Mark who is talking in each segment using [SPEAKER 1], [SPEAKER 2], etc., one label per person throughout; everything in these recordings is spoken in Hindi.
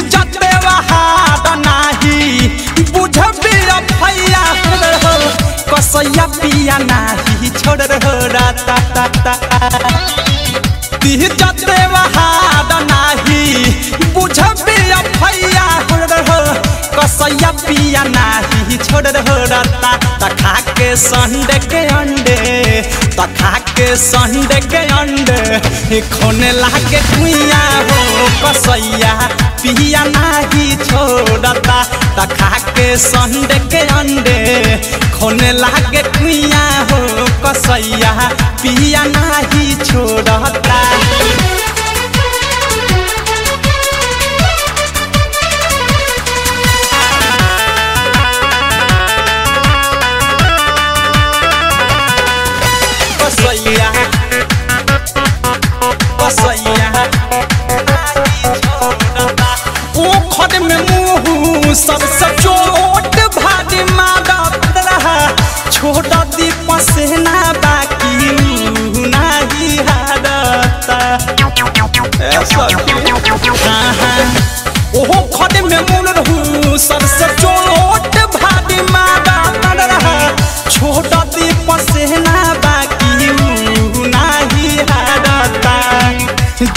[SPEAKER 1] जते वहाद नाही। बुझबी कसैया पिया नाही, छोड़ रहो राता ता ता नाही। बुझबी कसैया पिया नाही, छोड़ रहो राता। तखा के संडे के अंडे, तखा के संडे के अंडे खोने लागे कुइया हो, कसैया पिया नाही छोड़ता तखा के संडे के अंडे। खोने लागे कुइया हो, कसैया पिया नाही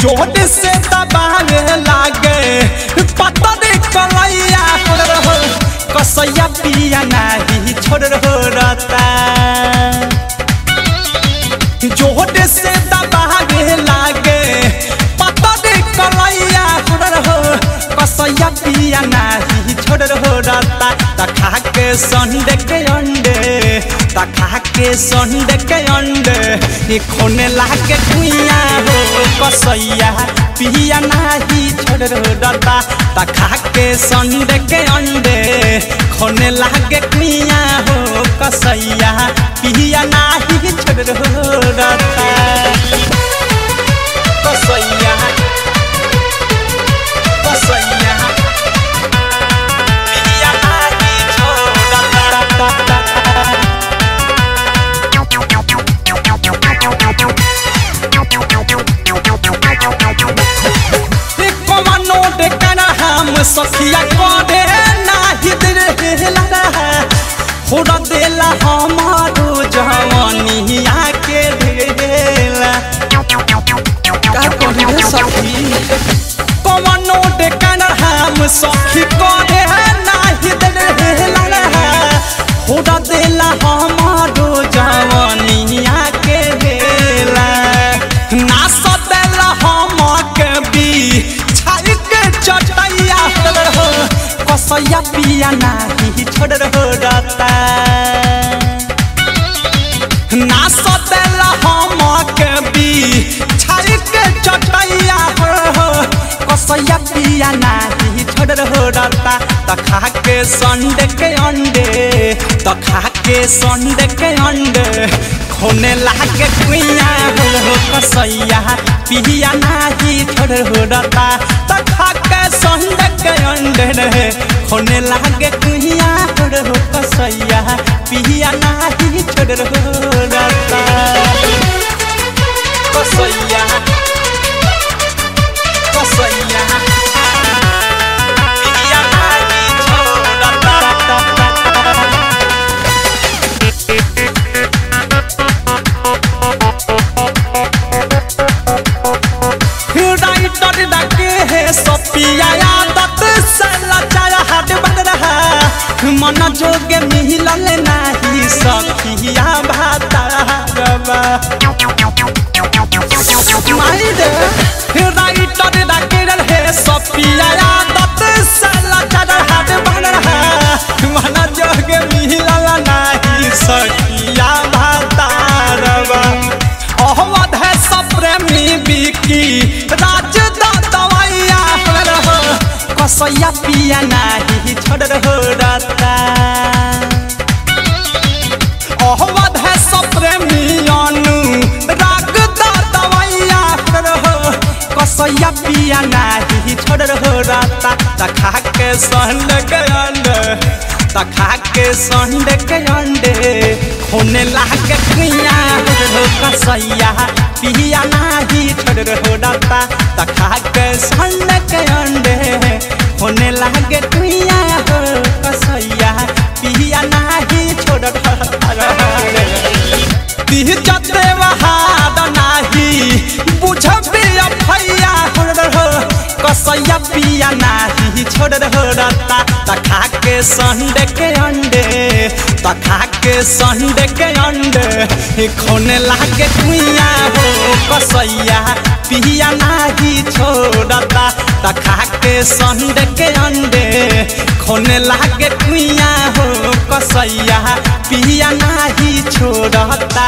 [SPEAKER 1] ज़ोर से दबावे लागे। पता कलैया छोड़ रहो, कसैया पिया नाही छोड़ रहो रता ज़ोर से दबावे लागे, पता कलैया छोड़ रहो, कसैया पिया नाही छोड़ रहो रता तखा के संडे के तखा के संडे के अंडे। खोने लागे कुइया हो कसैया पिया नाही, छोड़ रो रता तखा के संडे के अंडे। खोने लागे कुइया हो कसैया पिया नाही, छोड़ सखिया करे नाही दिल होड़ा देला हमारो जवानिया के ढेला। का करिए सखी कमानो डेकना हम सखी करे नाही दिल होड़ा देला हमारो जवानिया के ढेला। ना पिया नाही छोड़ रहो रता ना सदेला हम के भी, छाई के चटैया हो कसैया पिया नाही छोड़ रहो रता तखा के संडे के अंडे तखा के संडे के अंडे। खोने लागे कुइया हो कसैया। पिया नाही छोड़ रहो रता तखा के अंडे रे खोने लागे कुइया हो कसैया। पिया नाही छोड़ रहो रता कसैया। कसैया। राइटर डाके है, सपिया आदत से लचाया हाथ बन रहा। मन जोगे मिलल नाही, सखिया भाता रवा कसैया पिया नाही छोड़ हो रता कसैया पिया नाही छोड़ हो रता तखा के संड के अंडे तखा के संड के अंडे कसैया पिया नाही छोड़ हो रता तखा के संड के पिया नाही छोड़ हो रता तखा के संडे के अंडे, तखा के संडे के अंडे। खोने लागे कुइया हो कसैया पिया नाही छोड़ता, तखा के संडे के अंडे। खोने लागे कुइया हो कसैया पिया नाही छोड़ता।